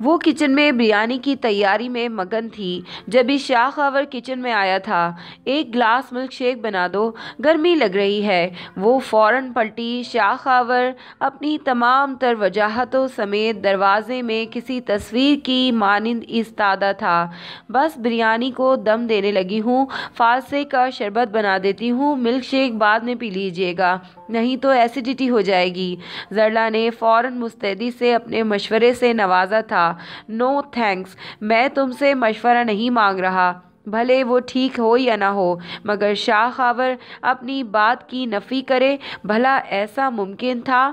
وہ کچن میں بریانی کی تیاری میں مگن تھی۔ جبھی شاہ خاور کچن میں آیا تھا، ایک گلاس ملک شیک بنا دو، گرمی لگ رہی ہے۔ وہ فوراً پلٹی۔ شاہ خاور اپنی تمام تر وجاہتوں سمیت دروازے میں کسی تصویر کی مانند ایستادہ تھا۔ بس بریانی کو دم دینے لگی ہوں فالسے کا شربت بنا دیتی ہوں۔ ملک شیک بعد میں پی لیجیے گا، نہیں تو ایسیڈیٹی ہو جائے گی۔ زرلا نے فوراً مستعدی سے اپنے مشورے سے نوازا تھا۔ نو تھینکس، میں تم سے مشورہ نہیں مانگ رہا، بھلے وہ ٹھیک ہو یا نہ ہو، مگر شاہ خاور اپنی بات کی نفی کرے، بھلا ایسا ممکن تھا؟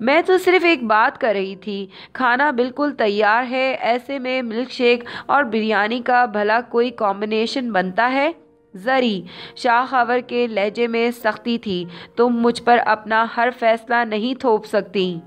میں تو صرف ایک بات کر رہی تھی، کھانا بالکل تیار ہے، ایسے میں ملک شیک اور بریانی کا بھلا کوئی کمبینیشن بنتا ہے؟ زری، شاہ خاور کے لہجے میں سختی تھی، تم مجھ پر اپنا ہر فیصلہ نہیں تھوپ سکتی۔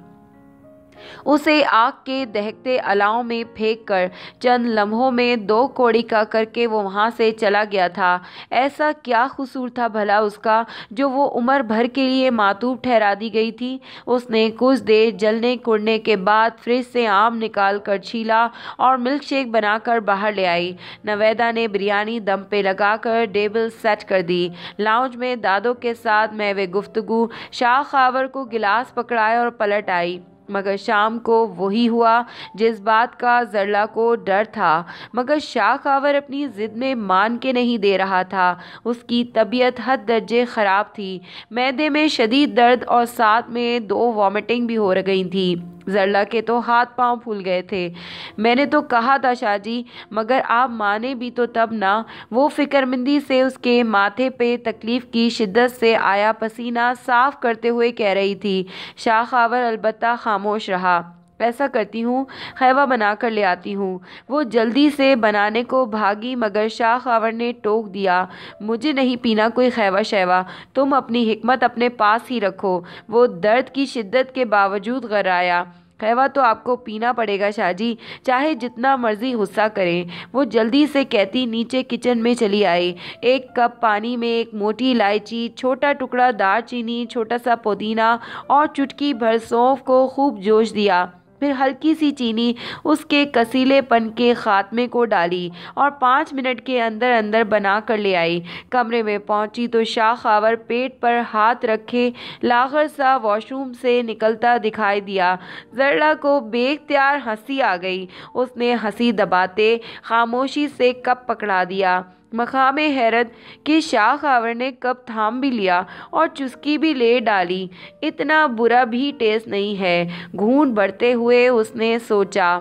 اسے آگ کے دہکتے الاؤں میں پھینک کر چند لمحوں میں دو کوڑی کا کر کے وہ وہاں سے چلا گیا تھا۔ ایسا کیا قصور تھا بھلا اس کا جو وہ عمر بھر کے لیے معطوب ٹھہرا دی گئی تھی۔ اس نے کچھ دیر جلنے کڑنے کے بعد فریج سے آم نکال کر چھیلا اور ملک شیک بنا کر باہر لے آئی۔ نویدا نے بریانی دم پہ لگا کر ٹیبل سیٹ کر دی۔ لاؤنج میں دادوں کے ساتھ میوے گفتگو، شاہ خاور کو گلاس پکڑائے اور پلٹ آئی۔ مگر شام کو وہی ہوا جس بات کا زرلا کو ڈر تھا۔ مگر شاہ خاور اپنی ضد میں مان کے نہیں دے رہا تھا۔ اس کی طبیعت حد درجے خراب تھی۔ معدے میں شدید درد اور ساتھ میں دو وامٹنگ بھی ہو گئی تھی۔ زرلا کے تو ہاتھ پاؤں پھول گئے تھے۔ میں نے تو کہا تھا شاہ جی مگر آپ مانے بھی تو تب نہ۔ وہ فکر مندی سے اس کے ماتھے پہ تکلیف کی شدت سے آیا، پسینہ صاف کرتے ہوئے کہہ رہی تھی، شاہ خاور البتہ خاموش رہا۔ ایسا کرتی ہوں خیوہ بنا کر لے آتی ہوں۔ وہ جلدی سے بنانے کو بھاگی، مگر شاہ خاور نے ٹوک دیا۔ مجھے نہیں پینا کوئی خیوہ شیوہ تم اپنی حکمت اپنے پاس ہی رکھو۔ وہ درد کی شدت کے باوجود غرایا خیوہ تو آپ کو پینا پڑے گا شاہ جی چاہے جتنا مرضی غصہ کریں۔ وہ جلدی سے کہتی، نیچے کچن میں چلی آئی۔ ایک کپ پانی میں ایک موٹی الائچی، چھوٹا ٹکڑا دار چینی، چھوٹا سا پودینہ اور چٹکی بھر سونف کو خوب جوش دیا۔ پھر ہلکی سی چینی، اس کے کسیلے پن کے خاتمے کو ڈالی اور پانچ منٹ کے اندر اندر بنا کر لے آئی۔ کمرے میں پہنچی تو شاہ خاور پیٹ پر ہاتھ رکھے لاغر سا واش روم سے نکلتا دکھائی دیا۔ زرلا کو بے اختیار ہنسی آ گئی۔ اس نے ہنسی دباتے خاموشی سے کپ پکڑا دیا۔ مقام حیرت کہ شاہ خاور نے کپ تھام بھی لیا اور چسکی بھی لے ڈالی۔ اتنا برا بھی ٹیسٹ نہیں ہے۔ گھون بڑھتے ہوئے اس نے سوچا۔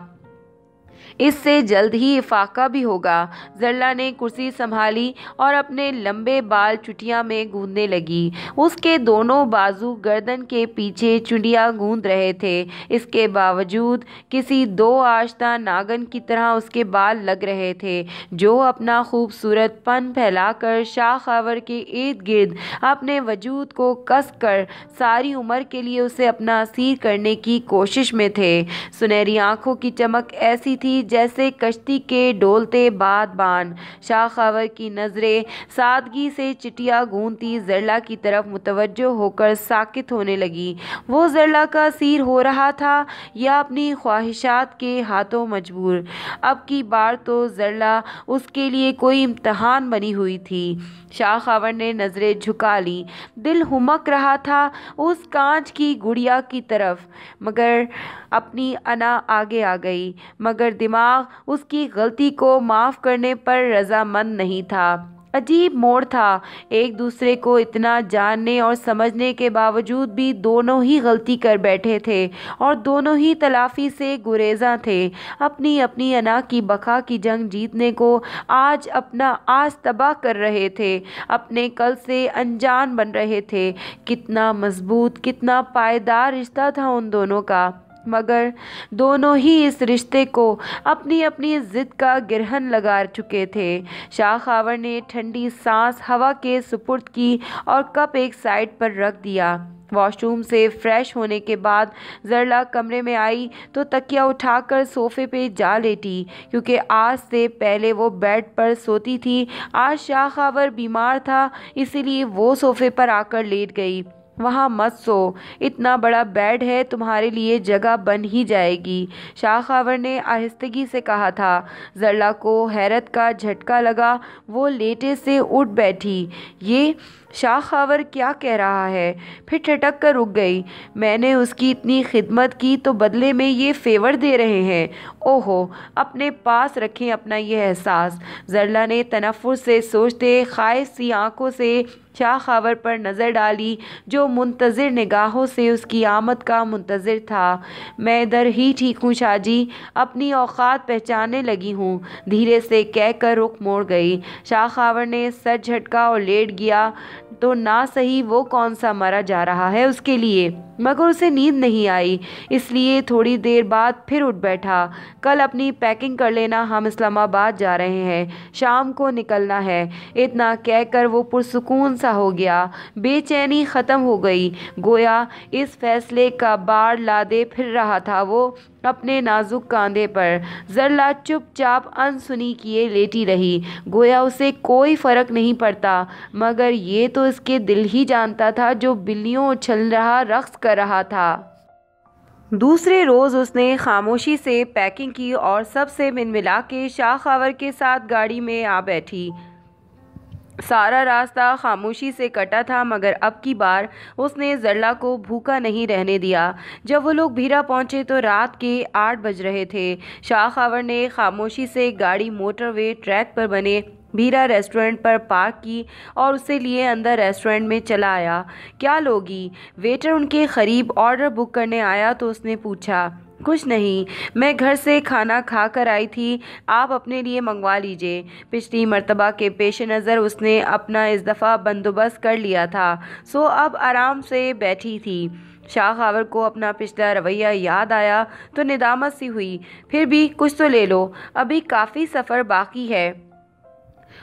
اس سے جلد ہی افاقہ بھی ہوگا۔ زرلا نے کرسی سنبھالی اور اپنے لمبے بال چٹیاں میں گوندنے لگی۔ اس کے دونوں بازو گردن کے پیچھے چنڈیاں گوند رہے تھے۔ اس کے باوجود کسی دو آشتا ناگن کی طرح اس کے بال لگ رہے تھے، جو اپنا خوبصورت پن پھیلا کر شاہ خاور کے ارد گرد اپنے وجود کو کس کر ساری عمر کے لیے اسے اپنا اسیر کرنے کی کوشش میں تھے۔ سنہری آنکھوں کی چمک ایسی تھی جیسے کشتی کے ڈولتے باد بان۔ شاہ خاور کی نظریں سادگی سے چٹیا گونتی، زرلا کی طرف متوجہ ہو کر ساکت ہونے لگی۔ وہ زرلا کا سیر ہو رہا تھا یا اپنی خواہشات کے ہاتھوں مجبور؟ اب کی بار تو زرلا اس کے لیے کوئی امتحان بنی ہوئی تھی۔ شاہ خاور نے نظریں جھکا لی دل ہمک رہا تھا اس کانچ کی گڑیا کی طرف، مگر اپنی انا آگے آ گئی۔ مگر دماغ اس کی غلطی کو معاف کرنے پر رضامند نہیں تھا۔ عجیب موڑ تھا۔ ایک دوسرے کو اتنا جاننے اور سمجھنے کے باوجود بھی دونوں ہی غلطی کر بیٹھے تھے اور دونوں ہی تلافی سے گریزاں تھے۔ اپنی اپنی انا کی بقا کی جنگ جیتنے کو آج اپنا آج تباہ کر رہے تھے۔ اپنے کل سے انجان بن رہے تھے۔ کتنا مضبوط، کتنا پائیدار رشتہ تھا ان دونوں کا۔ مگر دونوں ہی اس رشتے کو اپنی اپنی ضد کا گرہن لگا چکے تھے۔ شاہ خاور نے ٹھنڈی سانس ہوا کے سپرد کی اور کپ ایک سائڈ پر رکھ دیا۔ واش روم سے فریش ہونے کے بعد زرلا کمرے میں آئی تو تکیا اٹھا کر صوفے پہ جا لیٹی، کیونکہ آج سے پہلے وہ بیڈ پر سوتی تھی۔ آج شاہ خاور بیمار تھا، اسی لیے وہ صوفے پر آ کر لیٹ گئی۔ وہاں مت سو۔ اتنا بڑا بیڈ ہے، تمہارے لیے جگہ بن ہی جائے گی۔ شاہ خاور نے آہستگی سے کہا تھا۔ زرلا کو حیرت کا جھٹکا لگا۔ وہ لیٹے سے اٹھ بیٹھی۔ یہ شاہ خاور کیا کہہ رہا ہے؟ پھر ٹھٹک کر رک گئی۔ میں نے اس کی اتنی خدمت کی تو بدلے میں یہ فیور دے رہے ہیں۔ اوہو، اپنے پاس رکھیں اپنا یہ احساس۔ زرلا نے تنفر سے سوچتے خواہش سی آنکھوں سے شاہ خاور پر نظر ڈالی جو منتظر نگاہوں سے اس کی آمد کا منتظر تھا۔ میں ادھر ہی ٹھیک ہوں شاہ جی اپنی اوقات پہچاننے لگی ہوں۔ دھیرے سے کہہ کر رخ موڑ گئی۔ شاہ خاور نے سر جھٹکا اور لیٹ گیا۔ تو نہ صحیح وہ کون سا مرا جا رہا ہے اس کے لیے؟ مگر اسے نیند نہیں آئی۔ اس لیے تھوڑی دیر بعد پھر اٹھ بیٹھا۔ کل اپنی پیکنگ کر لینا، ہم اسلام آباد جا رہے ہیں۔ شام کو نکلنا ہے۔ اتنا کہہ کر وہ پرسکون سا ہو گیا۔ بے چینی ختم ہو گئی۔ گویا اس فیصلے کا بار لادے پھر رہا تھا وہ اپنے نازک کاندھے پر۔ زرلا چپ چاپ ان سنی کیے لیٹی رہی۔ گویا اسے کوئی فرق نہیں پڑتا۔ مگر یہ تو اس کے دل ہی جانتا تھا جو بلیوں اچھل رہا، رقص کر رہا تھا۔ دوسرے روز اس نے خاموشی سے پیکنگ کی اور سب سے من ملا کے شاہ خاور کے ساتھ گاڑی میں آ بیٹھی۔ سارا راستہ خاموشی سے کٹا تھا، مگر اب کی بار اس نے زرلا کو بھوکا نہیں رہنے دیا۔ جب وہ لوگ بھیرا پہنچے تو رات کے آٹھ بج رہے تھے۔ شاہ خاور نے خاموشی سے گاڑی موٹر وے ٹریک پر بنے، بھیرا ریسٹورنٹ پر پارک کی اور اسے لیے اندر ریسٹورنٹ میں چلا آیا۔ کیا لوگی؟ ویٹر ان کے قریب آرڈر بک کرنے آیا تو اس نے پوچھا۔ کچھ نہیں۔ میں گھر سے کھانا کھا کر آئی تھی۔ آپ اپنے لیے منگوا لیجیے۔ پچھلی مرتبہ کے پیش نظر اس نے اپنا اس دفعہ بندوبست کر لیا تھا۔ سو اب آرام سے بیٹھی تھی۔ شاہ خاور کو اپنا پچھلا رویہ یاد آیا تو ندامت سی ہوئی۔ پھر بھی کچھ تو لے لو۔ ابھی کافی سفر باقی ہے۔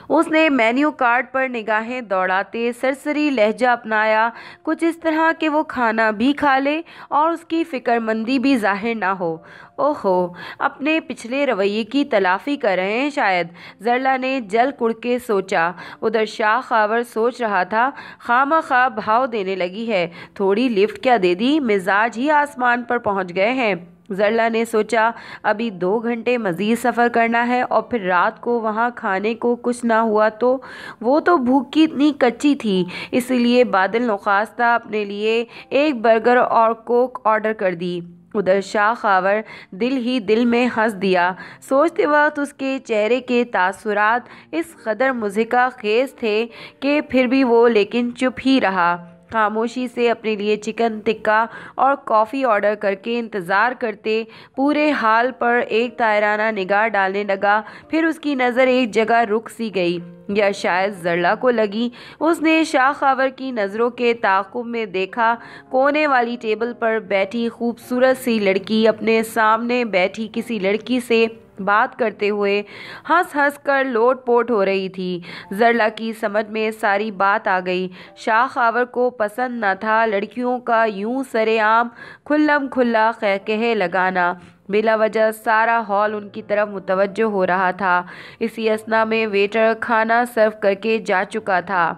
اس نے مینیو کارڈ پر نگاہیں دوڑاتے سرسری لہجہ اپنایا۔ کچھ اس طرح کہ وہ کھانا بھی کھا لے اور اس کی فکر مندی بھی ظاہر نہ ہو۔ اوہو، اپنے پچھلے رویے کی تلافی کر رہے ہیں شاید۔ زرلا نے جل کڑ کے سوچا۔ ادھر شاہ خاور سوچ رہا تھا، خامہ خواہ بھاؤ دینے لگی ہے۔ تھوڑی لفٹ کیا دے دی، مزاج ہی آسمان پر پہنچ گئے ہیں۔ زرلا نے سوچا، ابھی دو گھنٹے مزید سفر کرنا ہے اور پھر رات کو وہاں کھانے کو کچھ نہ ہوا تو وہ تو بھوک کی اتنی کچی تھی۔ اسی لیے بادل نخواستہ اپنے لیے ایک برگر اور کوک آرڈر کر دی۔ ادھر شاہ خاور دل ہی دل میں ہنس دیا۔ سوچتے وقت اس کے چہرے کے تاثرات اس قدر مزکہ خیز تھے کہ پھر بھی وہ لیکن چپ ہی رہا۔ خاموشی سے اپنے لیے چکن ٹکا اور کافی آرڈر کر کے انتظار کرتے پورے حال پر ایک تائرانہ نگاہ ڈالنے لگا، پھر اس کی نظر ایک جگہ رک سی گئی، یا شاید زرلا کو لگی۔ اس نے شاہ خاور کی نظروں کے تعاقب میں دیکھا، کونے والی ٹیبل پر بیٹھی خوبصورت سی لڑکی اپنے سامنے بیٹھی کسی لڑکی سے بات کرتے ہوئے ہنس ہنس کر لوٹ پوٹ ہو رہی تھی۔ زرلا کی سمجھ میں ساری بات آ گئی۔ شاہ خاور کو پسند نہ تھا لڑکیوں کا یوں سر عام کھلم کھلا کہہ لگانا۔ بلا وجہ سارا ہال ان کی طرف متوجہ ہو رہا تھا۔ اسی اسنا میں ویٹر کھانا سرو کر کے جا چکا تھا۔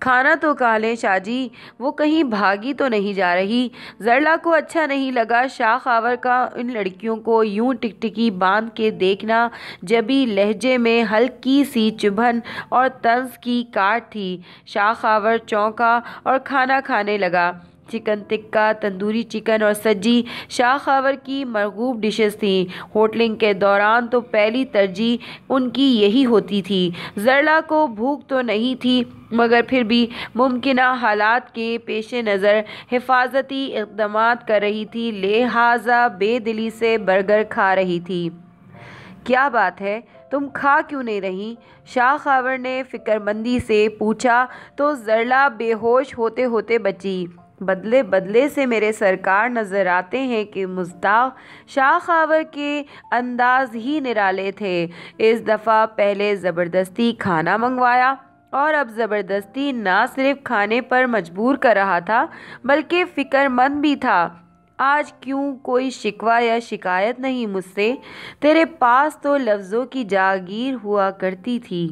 کھانا تو کھا لیں شاہ جی وہ کہیں بھاگی تو نہیں جا رہی۔ زرلا کو اچھا نہیں لگا شاہ خاور کا ان لڑکیوں کو یوں ٹکٹکی باندھ کے دیکھنا، جبھی لہجے میں ہلکی سی چبھن اور طنز کی کاٹ تھی۔ شاہ خاور چونکا اور کھانا کھانے لگا۔ چکن ٹکا، تندوری چکن اور سجی شاہ خاور کی مرغوب ڈشز تھیں۔ ہوٹلنگ کے دوران تو پہلی ترجیح ان کی یہی ہوتی تھی۔ زرلا کو بھوک تو نہیں تھی، مگر پھر بھی ممکنہ حالات کے پیش نظر حفاظتی اقدامات کر رہی تھی۔ لہٰذا بے دلی سے برگر کھا رہی تھی۔ کیا بات ہے؟ تم کھا کیوں نہیں رہی؟ شاہ خاور نے فکر مندی سے پوچھا تو زرلا بے ہوش ہوتے ہوتے بچی۔ بدلے بدلے سے میرے سرکار نظر آتے ہیں کہ مزداق شاہ خاور کے انداز ہی نرالے تھے۔ اس دفعہ پہلے زبردستی کھانا منگوایا اور اب زبردستی نہ صرف کھانے پر مجبور کر رہا تھا، بلکہ فکر مند بھی تھا۔ آج کیوں کوئی شکوہ یا شکایت نہیں مجھ سے؟ تیرے پاس تو لفظوں کی جاگیر ہوا کرتی تھی۔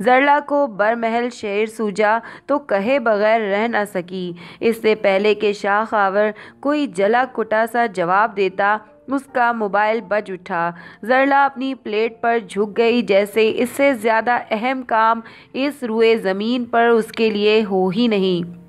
زرلا کو برمحل شعر سوجا تو کہے بغیر رہ نہ سکی۔ اس سے پہلے کہ شاہ خاور کوئی جلا کٹا سا جواب دیتا، اس کا موبائل بج اٹھا۔ زرلا اپنی پلیٹ پر جھک گئی، جیسے اس سے زیادہ اہم کام اس روئے زمین پر اس کے لیے ہو ہی نہیں۔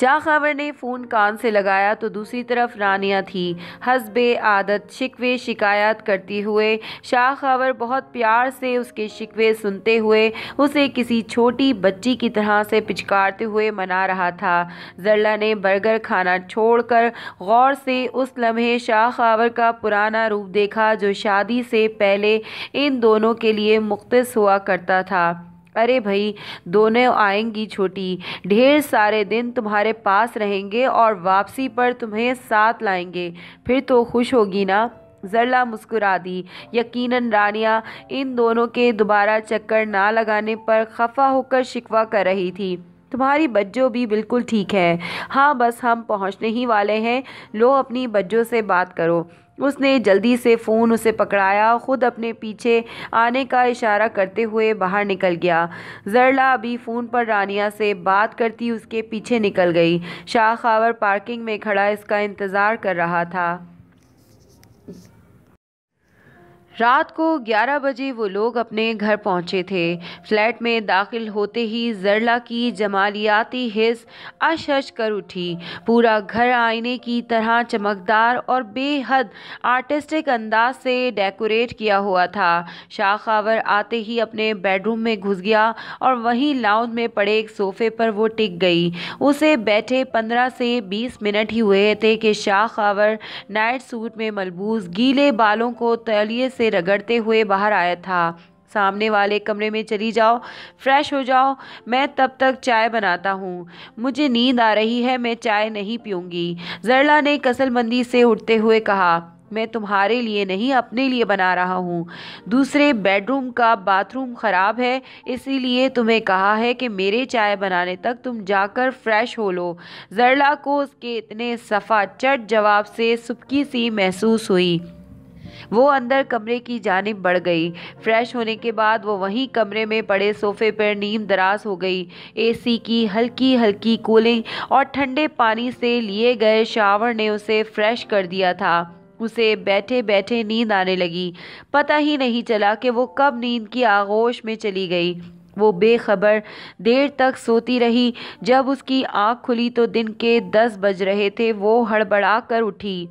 شاہ خاور نے فون کان سے لگایا تو دوسری طرف رانیہ تھی حسب عادت شکوے شکایات کرتی ہوئے شاہ خاور بہت پیار سے اس کے شکوے سنتے ہوئے اسے کسی چھوٹی بچی کی طرح سے پچکارتے ہوئے منا رہا تھا۔ زرلا نے برگر کھانا چھوڑ کر غور سے اس لمحے شاہ خاور کا پرانا روپ دیکھا جو شادی سے پہلے ان دونوں کے لیے مختص ہوا کرتا تھا۔ ارے بھائی، دونوں آئیں گی چھوٹی۔ ڈھیر سارے دن تمہارے پاس رہیں گے اور واپسی پر تمہیں ساتھ لائیں گے۔ پھر تو خوش ہوگی نا؟ زرلا مسکرا دی۔ یقیناً رانیہ ان دونوں کے دوبارہ چکر نہ لگانے پر خفا ہو کر شکوا کر رہی تھی۔ تمہاری بجو بھی بالکل ٹھیک ہے۔ ہاں بس ہم پہنچنے ہی والے ہیں۔ لو اپنی بجو سے بات کرو۔ اس نے جلدی سے فون اسے پکڑایا، خود اپنے پیچھے آنے کا اشارہ کرتے ہوئے باہر نکل گیا۔ زرلا ابھی فون پر رانیہ سے بات کرتی اس کے پیچھے نکل گئی۔ شاہ خاور پارکنگ میں کھڑا اس کا انتظار کر رہا تھا۔ رات کو گیارہ بجے وہ لوگ اپنے گھر پہنچے تھے۔ فلیٹ میں داخل ہوتے ہی زرلا کی جمالیاتی حص اش اش کر اٹھی۔ پورا گھر آئینے کی طرح چمکدار اور بے حد آرٹسٹک انداز سے ڈیکوریٹ کیا ہوا تھا۔ شاہ خاور آتے ہی اپنے بیڈ روم میں گھس گیا اور وہیں لاؤنج میں پڑے ایک صوفے پر وہ ٹک گئی۔ اسے بیٹھے پندرہ سے بیس منٹ ہی ہوئے تھے کہ شاہ خاور نائٹ سوٹ میں ملبوس گیلے بالوں کو تلیے سے سے رگڑتے ہوئے باہر آیا تھا۔ سامنے والے کمرے میں چلی جاؤ، فریش ہو جاؤ، میں تب تک چائے بناتا ہوں۔ مجھے نیند آ رہی ہے، میں چائے نہیں پیوں گی۔ زرلا نے کسل مندی سے اٹھتے ہوئے کہا، میں تمہارے لیے نہیں، اپنے لیے بنا رہا ہوں۔ دوسرے بیڈ روم کا باتھ روم خراب ہے، اسی لیے تمہیں کہا ہے کہ میرے چائے بنانے تک تم جا کر فریش ہو لو۔ زرلا کو اس کے اتنے صفا چٹ جواب سے سبکی سی محسوس ہوئی۔ وہ اندر کمرے کی جانب بڑھ گئی۔ فریش ہونے کے بعد وہ وہیں کمرے میں پڑے صوفے پر نیم دراز ہو گئی۔ اے سی کی ہلکی ہلکی کولنگ اور ٹھنڈے پانی سے لیے گئے شاور نے اسے فریش کر دیا تھا۔ اسے بیٹھے بیٹھے نیند آنے لگی۔ پتہ ہی نہیں چلا کہ وہ کب نیند کی آغوش میں چلی گئی۔ وہ بے خبر دیر تک سوتی رہی۔ جب اس کی آنکھ کھلی تو دن کے دس بج رہے تھے۔ وہ ہڑبڑا کر اٹھی۔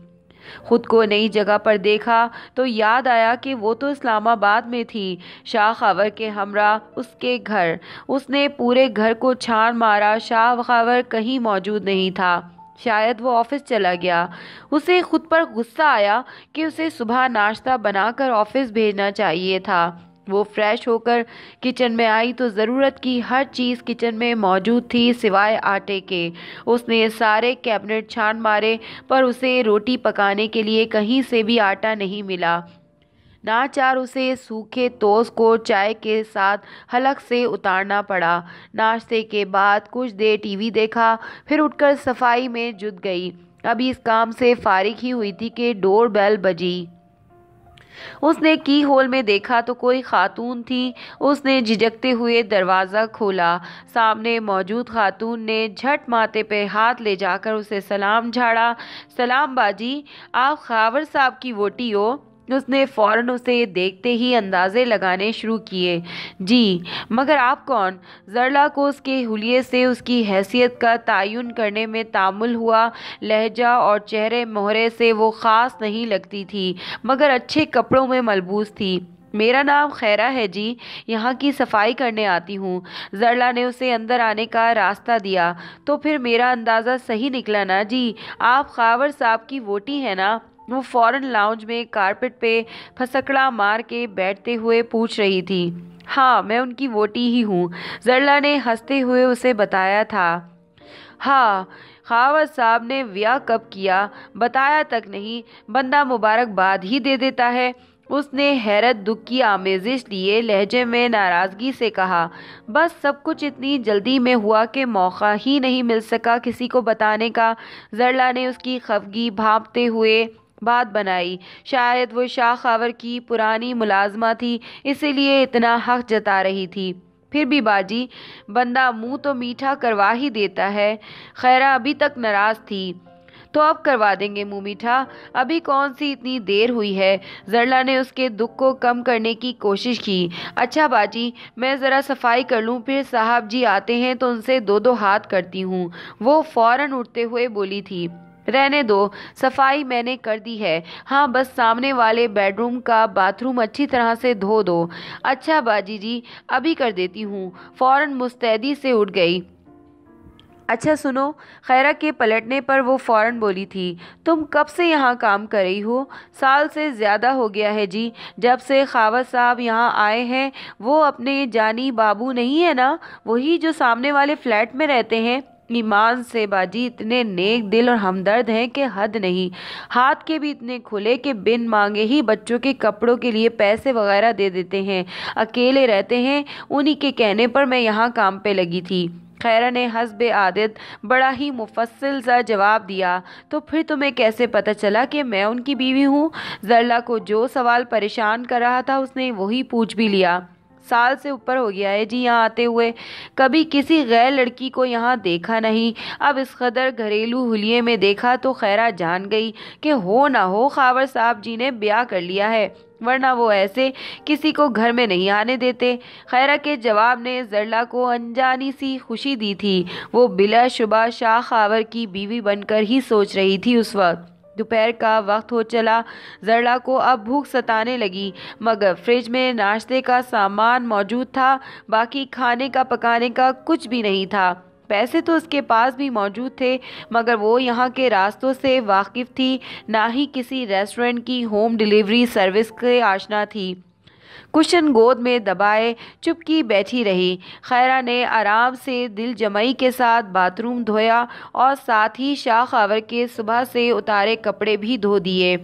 خود کو نئی جگہ پر دیکھا تو یاد آیا کہ وہ تو اسلام آباد میں تھی۔ شاہ خاور کے ہمراہ اس کے گھر۔ اس نے پورے گھر کو چھان مارا۔ شاہ خاور کہیں موجود نہیں تھا۔ شاید وہ آفس چلا گیا۔ اسے خود پر غصہ آیا کہ اسے صبح ناشتہ بنا کر آفس بھیجنا چاہیے تھا۔ وہ فریش ہو کر کچن میں آئی تو ضرورت کی ہر چیز کچن میں موجود تھی سوائے آٹے کے۔ اس نے سارے کیبنٹ چھان مارے، پر اسے روٹی پکانے کے لیے کہیں سے بھی آٹا نہیں ملا۔ ناچار اسے سوکھے توس کو چائے کے ساتھ حلق سے اتارنا پڑا۔ ناشتے کے بعد کچھ دیر ٹی وی دیکھا، پھر اٹھ کر صفائی میں جت گئی۔ ابھی اس کام سے فارغ ہی ہوئی تھی کہ ڈور بیل بجی۔ اس نے کی ہول میں دیکھا تو کوئی خاتون تھی۔ اس نے جھجکتے ہوئے دروازہ کھولا۔ سامنے موجود خاتون نے جھٹ ماتے پہ ہاتھ لے جا کر اسے سلام جھاڑا۔ سلام باجی، آپ خاور صاحب کی ووٹی ہو۔ اس نے فوراً اسے دیکھتے ہی اندازے لگانے شروع کیے۔ جی مگر آپ کون؟ زرلا کو اس کے حلیے سے اس کی حیثیت کا تعین کرنے میں تعمل ہوا لہجہ اور چہرے مہرے سے وہ خاص نہیں لگتی تھی، مگر اچھے کپڑوں میں ملبوس تھی۔ میرا نام خیرہ ہے جی یہاں کی صفائی کرنے آتی ہوں زرلا نے اسے اندر آنے کا راستہ دیا۔ تو پھر میرا اندازہ صحیح نکلا نا جی؟ آپ خاور صاحب کی ووٹی ہیں نا؟ وہ فوراً لاؤنج میں کارپٹ پہ پھسکڑا مار کے بیٹھتے ہوئے پوچھ رہی تھی۔ ہاں میں ان کی ووٹی ہی ہوں۔ زرلا نے ہنستے ہوئے اسے بتایا تھا۔ ہاں خاور صاحب نے ویا کب کیا؟ بتایا تک نہیں۔ بندہ مبارک باد ہی دے دیتا ہے۔ اس نے حیرت دکھ کی آمیزش لیے لہجے میں ناراضگی سے کہا۔ بس سب کچھ اتنی جلدی میں ہوا کہ موقع ہی نہیں مل سکا کسی کو بتانے کا۔ زرلا نے اس کی خفگی بھانپتے ہوئے بات بنائی۔ شاید وہ شاہ خاور کی پرانی ملازمہ تھی، اسی لیے اتنا حق جتا رہی تھی۔ پھر بھی باجی، بندہ منہ تو میٹھا کروا ہی دیتا ہے، خیرہ ابھی تک ناراض تھی۔ تو اب کروا دیں گے منہ میٹھا؟ ابھی کون سی اتنی دیر ہوئی ہے؟ زرلا نے اس کے دکھ کو کم کرنے کی کوشش کی۔ اچھا باجی، میں ذرا صفائی کر لوں، پھر صاحب جی آتے ہیں تو ان سے دو دو ہاتھ کرتی ہوں۔ وہ فوراً اٹھتے ہوئے بولی تھی۔ رہنے دو۔ صفائی میں نے کر دی ہے۔ ہاں بس سامنے والے بیڈ روم کا باتھ روم اچھی طرح سے دھو دو۔ اچھا باجی جی ابھی کر دیتی ہوں۔ فوراً مستعدی سے اٹھ گئی۔ اچھا سنو، خیرہ کے پلٹنے پر وہ فوراً بولی تھی۔ تم کب سے یہاں کام کر رہی ہو؟ سال سے زیادہ ہو گیا ہے جی۔ جب سے خاوت صاحب یہاں آئے ہیں، وہ اپنے جانی بابو نہیں ہے نا؟ وہی جو سامنے والے فلیٹ میں رہتے ہیں۔ ایمان سے باجی اتنے نیک دل اور ہمدرد ہیں کہ حد نہیں۔ ہاتھ کے بھی اتنے کھلے کہ بن مانگے ہی بچوں کے کپڑوں کے لیے پیسے وغیرہ دے دیتے ہیں۔ اکیلے رہتے ہیں، انہی کے کہنے پر میں یہاں کام پہ لگی تھی۔ خیرہ نے حسب عادت، بڑا ہی مفصل سا جواب دیا۔ تو پھر تمہیں کیسے پتہ چلا کہ میں ان کی بیوی ہوں؟ زرلا کو جو سوال پریشان کر رہا تھا، اس نے وہی پوچھ بھی لیا۔ سال سے اوپر ہو گیا ہے۔ جی یہاں آتے ہوئے کبھی کسی غیر لڑکی کو یہاں دیکھا نہیں۔ اب اس قدر گھریلو حلیے میں دیکھا تو خیرہ جان گئی کہ ہو نہ ہو، خاور صاحب جی نے بیاہ کر لیا ہے۔ ورنہ وہ ایسے کسی کو گھر میں نہیں آنے دیتے۔ خیرہ کے جواب نے زرلا کو انجانی سی خوشی دی تھی۔ وہ بلا شبہ شاہ خاور کی بیوی بن کر ہی سوچ رہی تھی اس وقت۔ دوپہر کا وقت ہو چلا۔ زرلا کو اب بھوک ستانے لگی، مگر فریج میں ناشتے کا سامان موجود تھا۔ باقی کھانے کا، پکانے کا کچھ بھی نہیں تھا۔ پیسے تو اس کے پاس بھی موجود تھے، مگر وہ یہاں کے راستوں سے واقف تھی۔ نہ ہی کسی ریسٹورنٹ کی ہوم ڈیلیوری سروس کے آشنا تھی۔ کشن گود میں دبائے چپکی بیٹھی رہی۔ خیرہ نے آرام سے دل جمعی کے ساتھ باتھ روم دھویا اور ساتھ ہی شاہ خاور کے صبح سے اتارے کپڑے بھی دھو دیے۔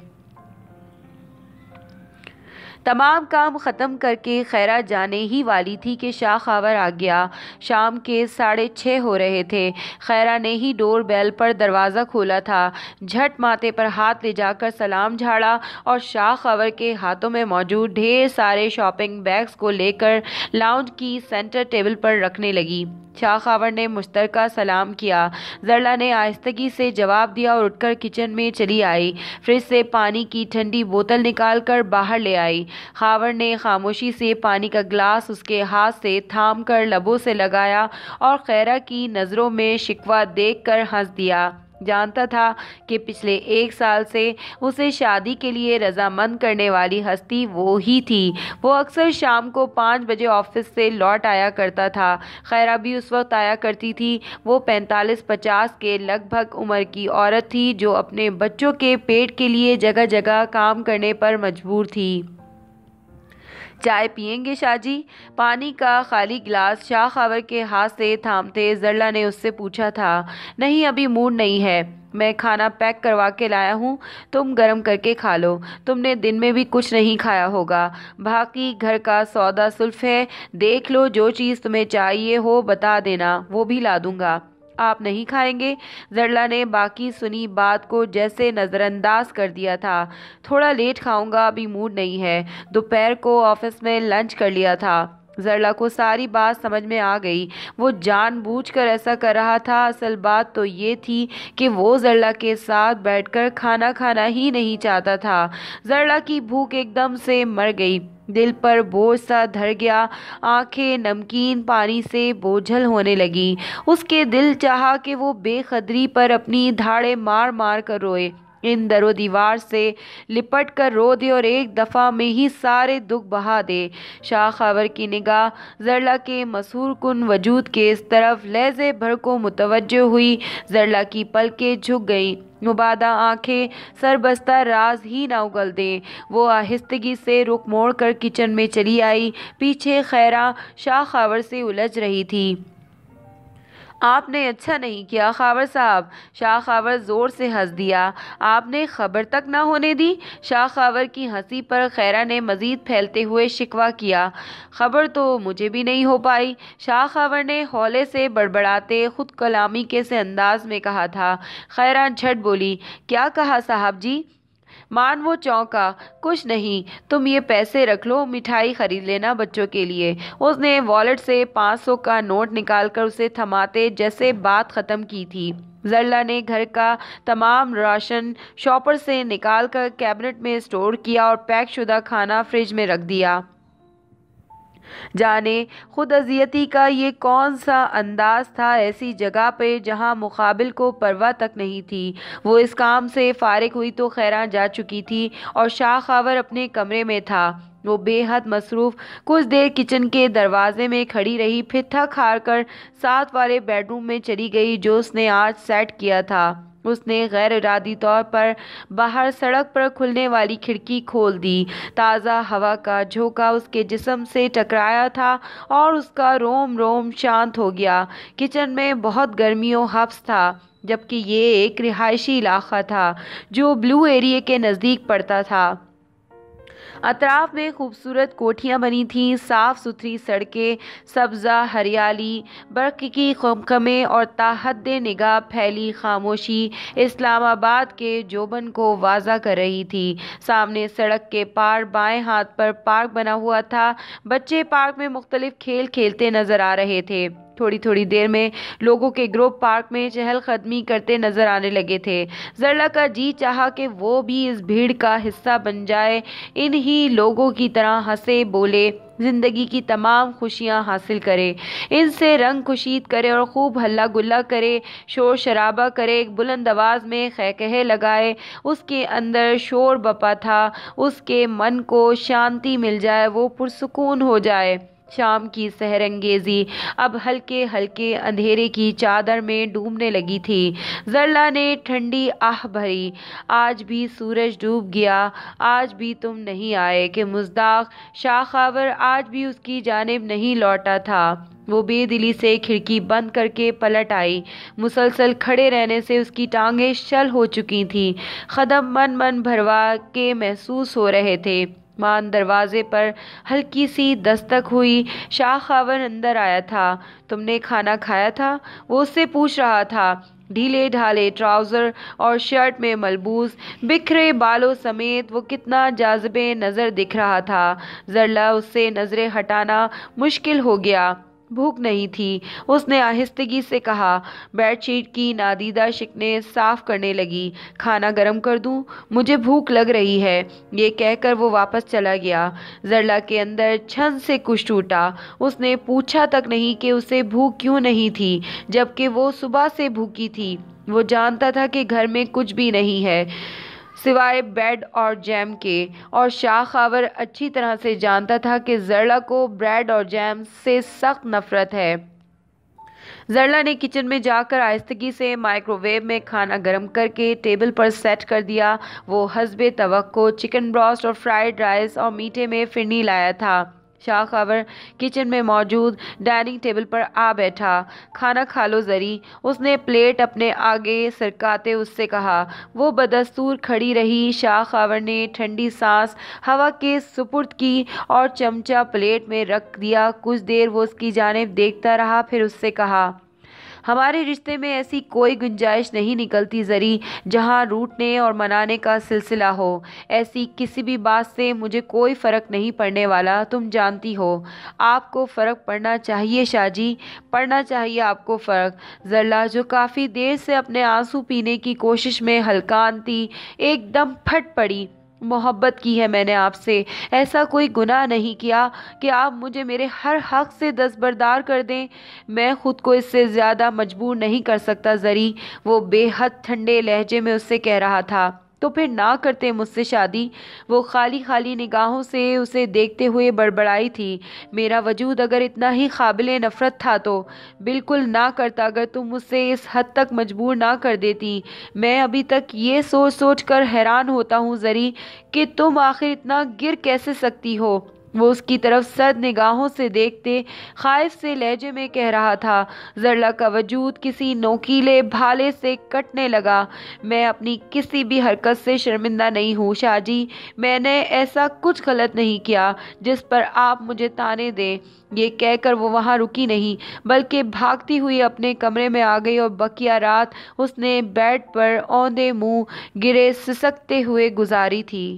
تمام کام ختم کر کے خیرہ جانے ہی والی تھی کہ شاہ خاور آ گیا۔ شام کے ساڑھے چھ ہو رہے تھے۔ خیرہ نے ہی ڈور بیل پر دروازہ کھولا تھا۔ جھٹ ماتھے پر ہاتھ لے جا کر سلام جھاڑا اور شاہ خاور کے ہاتھوں میں موجود ڈھیر سارے شاپنگ بیگز کو لے کر لاؤنج کی سینٹر ٹیبل پر رکھنے لگی۔ شاہ خاور نے مشترکہ سلام کیا۔ زرلا نے آہستگی سے جواب دیا اور اٹھ کر کچن میں چلی آئی۔ فریج سے پانی کی ٹھنڈی بوتل نکال کر باہر لے آئی۔ خاور نے خاموشی سے پانی کا گلاس اس کے ہاتھ سے تھام کر لبوں سے لگایا اور خیرہ کی نظروں میں شکوہ دیکھ کر ہنس دیا۔ جانتا تھا کہ پچھلے ایک سال سے اسے شادی کے لیے رضامند کرنے والی ہستی وہ ہی تھی۔ وہ اکثر شام کو پانچ بجے آفس سے لوٹ آیا کرتا تھا۔ خیرہ بھی اس وقت آیا کرتی تھی۔ وہ پینتالیس پچاس کے لگ بھگ عمر کی عورت تھی جو اپنے بچوں کے پیٹ کے لیے جگہ جگہ کام کرنے پر مجبور تھی۔ چائے پئیں گے شاہ جی؟ پانی کا خالی گلاس شاہ خاور کے ہاتھ سے تھامتے زرلا نے اس سے پوچھا تھا، نہیں، ابھی موڈ نہیں ہے۔ میں کھانا پیک کروا کے لایا ہوں، تم گرم کر کے کھا لو۔ تم نے دن میں بھی کچھ نہیں کھایا ہوگا۔ باقی گھر کا سودا سلف ہے۔ دیکھ لو جو چیز تمہیں چاہیے ہو، بتا دینا، وہ بھی لا دوں گا۔ آپ نہیں کھائیں گے۔ زرلا نے باقی سنی بات کو جیسے نظر انداز کر دیا تھا۔ تھوڑا لیٹ کھاؤں گا، ابھی موڈ نہیں ہے۔ دوپہر کو آفس میں لنچ کر لیا تھا۔ زرلا کو ساری بات سمجھ میں آ گئی۔ وہ جان بوجھ کر ایسا کر رہا تھا۔ اصل بات تو یہ تھی کہ وہ زرلا کے ساتھ بیٹھ کر کھانا کھانا ہی نہیں چاہتا تھا۔ زرلا کی بھوک ایک دم سے مر گئی۔ دل پر بوجھ سا دھر گیا۔ آنکھیں نمکین پانی سے بوجھل ہونے لگی۔ اس کے دل چاہا کہ وہ بے قدری پر اپنی دھاڑے مار مار کر روئے۔ ان در و دیوار سے لپٹ کر رو دے اور ایک دفعہ میں ہی سارے دکھ بہا دے۔ شاہ خاور کی نگاہ زرلا کے مسحور کن وجود کے اس طرف لہجے بھر کو متوجہ ہوئی۔ زرلا کی پلکیں جھک گئیں۔ مبادہ آنکھیں سر بستہ راز ہی نہ اگل دیں۔ وہ آہستگی سے رخ موڑ کر کچن میں چلی آئی۔ پیچھے خیرہ شاہ خاور سے الجھ رہی تھی۔ آپ نے اچھا نہیں کیا خاور صاحب۔ شاہ خاور زور سے ہنس دیا۔ آپ نے خبر تک نہ ہونے دی۔ شاہ خاور کی ہنسی پر خیرہ نے مزید پھیلتے ہوئے شکوہ کیا۔ خبر تو مجھے بھی نہیں ہو پائی۔ شاہ خاور نے ہولے سے بڑبڑاتے خود کلامی کے سے انداز میں کہا تھا۔ خیرہ جھٹ بولی، کیا کہا صاحب جی؟ مان وہ چونکا، کچھ نہیں، تم یہ پیسے رکھ لو، مٹھائی خرید لینا بچوں کے لیے۔ اس نے والیٹ سے پانچ سو کا نوٹ نکال کر اسے تھماتے جیسے بات ختم کی تھی۔ زرلا نے گھر کا تمام راشن شاپر سے نکال کر کیبنٹ میں اسٹور کیا اور پیک شدہ کھانا فریج میں رکھ دیا۔ جانے، خود اذیتی کا یہ کون سا انداز تھا ایسی جگہ پہ جہاں مقابل کو پرواہ تک نہیں تھی؟ وہ اس کام سے فارغ ہوئی تو خیراں جا چکی تھی اور شاہ خاور اپنے کمرے میں تھا۔ وہ بے حد مصروف، کچھ دیر کچن کے دروازے میں کھڑی رہی، پھر تھک ہار کر ساتھ والے بیڈ روم میں چلی گئی جو اس نے آج سیٹ کیا تھا۔ اس نے غیر ارادی طور پر باہر سڑک پر کھلنے والی کھڑکی کھول دی۔ تازہ ہوا کا جھونکا اس کے جسم سے ٹکرایا تھا اور اس کا روم روم شانت ہو گیا۔ کچن میں بہت گرمی و حفظ تھا، جبکہ یہ ایک رہائشی علاقہ تھا جو بلو ایریے کے نزدیک پڑتا تھا۔ اطراف میں خوبصورت کوٹھیاں بنی تھیں، صاف ستھری سڑکیں، سبزہ، ہریالی، برق کی خمکمیں اور تاحد نگاہ پھیلی خاموشی۔ اسلام آباد کے جوبن کو واضح کر رہی تھی۔ سامنے سڑک کے پار بائیں ہاتھ پر پارک بنا ہوا تھا۔ بچے پارک میں مختلف کھیل کھیلتے نظر آ رہے تھے۔ تھوڑی تھوڑی دیر میں لوگوں کے گروپ پارک میں چہل قدمی کرتے نظر آنے لگے تھے۔ زرلا کا جی چاہا کہ وہ بھی اس بھیڑ کا حصہ بن جائے۔ انہی لوگوں کی طرح ہنسے، بولے، زندگی کی تمام خوشیاں حاصل کرے۔ ان سے رنگ کشید کرے اور خوب ہلا گلا کرے، شور شرابہ کرے بلند آواز میں خیکہے لگائے۔ اس کے اندر شور بپا تھا۔ اس کے من کو شانتی مل جائے، وہ پرسکون ہو جائے۔ شام کی سحر انگیزی اب ہلکے ہلکے اندھیرے کی چادر میں ڈوبنے لگی تھی۔ زرلا نے ٹھنڈی آہ بھری، آج بھی سورج ڈوب گیا، آج بھی تم نہیں آئے کہ مزداق شاخاور آج بھی اس کی جانب نہیں لوٹا تھا۔ وہ بے دلی سے کھڑکی بند کر کے پلٹ آئی۔ مسلسل کھڑے رہنے سے اس کی ٹانگیں شل ہو چکی تھیں۔ قدم من من بھروا کے محسوس ہو رہے تھے۔ مان دروازے پر ہلکی سی دستک ہوئی، شاہ خاون اندر آیا تھا۔ تم نے کھانا کھایا تھا؟ وہ اس سے پوچھ رہا تھا۔ ڈھیلے ڈھالے ٹراؤزر اور شرٹ میں ملبوس، بکھرے بالوں سمیت وہ کتنا جاذب نظر دکھ رہا تھا۔ زرلا اس سے نظریں ہٹانا مشکل ہو گیا۔ بھوک نہیں تھی۔ اس نے آہستگی سے کہا، بیڈ شیٹ کی نادیدہ شکنیں صاف کرنے لگی۔ کھانا گرم کر دوں؟ مجھے بھوک لگ رہی ہے۔ یہ کہہ کر وہ واپس چلا گیا۔ زرلا کے اندر چھن سے کچھ ٹوٹا۔ اس نے پوچھا تک نہیں کہ اسے بھوک کیوں نہیں تھی، جبکہ وہ صبح سے بھوکی تھی۔ وہ جانتا تھا کہ گھر میں کچھ بھی نہیں ہے۔ سوائے بیڈ اور جیم کے۔ اور شاہ خاور اچھی طرح سے جانتا تھا کہ زرلا کو بریڈ اور جیم سے سخت نفرت ہے۔ زرلا نے کچن میں جا کر آہستگی سے مائکرو ویو میں کھانا گرم کر کے ٹیبل پر سیٹ کر دیا۔ وہ حسب توقع چکن براسٹ اور فرائیڈ رائس اور میٹھے میں فرنی لایا تھا۔ شاہ خاور کچن میں موجود ڈائننگ ٹیبل پر آ بیٹھا۔ کھانا کھا لو زری۔ اس نے پلیٹ اپنے آگے سرکاتے اس سے کہا، وہ بدستور کھڑی رہی۔ شاہ خاور نے ٹھنڈی سانس ہوا کے سپرد کی اور چمچہ پلیٹ میں رکھ دیا۔ کچھ دیر وہ اس کی جانب دیکھتا رہا، پھر اس سے کہا ہمارے رشتے میں ایسی کوئی گنجائش نہیں نکلتی زری جہاں روٹنے اور منانے کا سلسلہ ہو۔ ایسی کسی بھی بات سے مجھے کوئی فرق نہیں پڑنے والا، تم جانتی ہو۔ آپ کو فرق پڑنا چاہیے شاہ جی پڑنا چاہیے آپ کو فرق۔ زرلا، جو کافی دیر سے اپنے آنسو پینے کی کوشش میں ہلکان تھی ایک دم پھٹ پڑی۔ محبت کی ہے میں نے آپ سے۔ ایسا کوئی گناہ نہیں کیا کہ آپ مجھے میرے ہر حق سے دستبردار کر دیں۔ میں خود کو اس سے زیادہ مجبور نہیں کر سکتا زری وہ بے حد ٹھنڈے لہجے میں اس سے کہہ رہا تھا۔ تو پھر نہ کرتے مجھ سے شادی۔ وہ خالی خالی نگاہوں سے اسے دیکھتے ہوئے بڑبڑائی تھی۔ میرا وجود اگر اتنا ہی قابل نفرت تھا تو بالکل نہ کرتا اگر تم مجھ سے اس حد تک مجبور نہ کر دیتی۔ میں ابھی تک یہ سوچ سوچ کر حیران ہوتا ہوں زری کہ تم آخر اتنا گر کیسے سکتی ہو؟ وہ اس کی طرف سرد نگاہوں سے دیکھتے خائف سے لہجے میں کہہ رہا تھا، زرلا کا وجود کسی نوکیلے بھالے سے کٹنے لگا۔ میں اپنی کسی بھی حرکت سے شرمندہ نہیں ہوں، شاہ جی میں نے ایسا کچھ غلط نہیں کیا جس پر آپ مجھے تانے دیں۔ یہ کہہ کر وہ وہاں رکی نہیں، بلکہ بھاگتی ہوئی اپنے کمرے میں آ گئی اور بقیہ رات اس نے بیڈ پر اوندے منہ گرے سسکتے ہوئے گزاری تھی۔